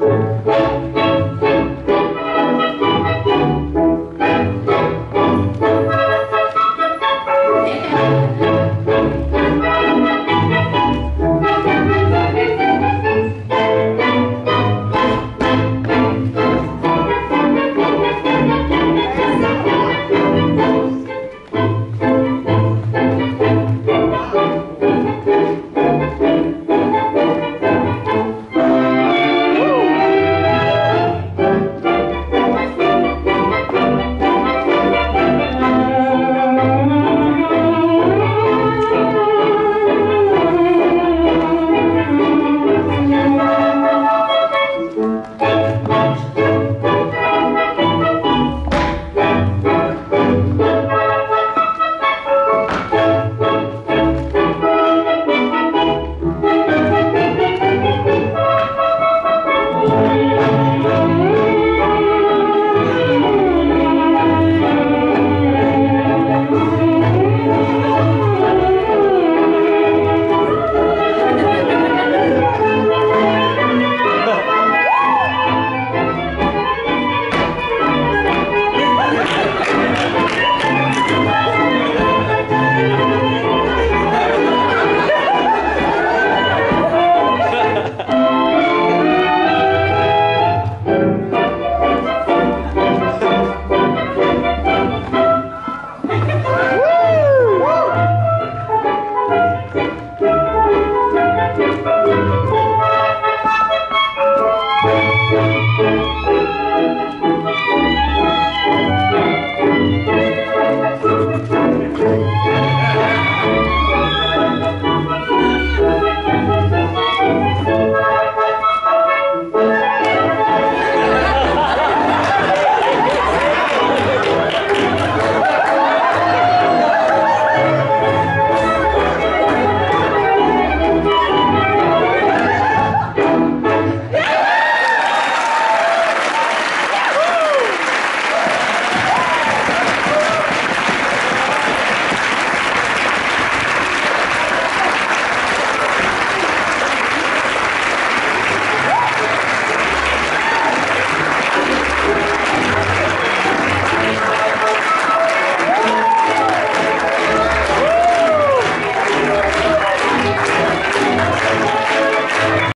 Música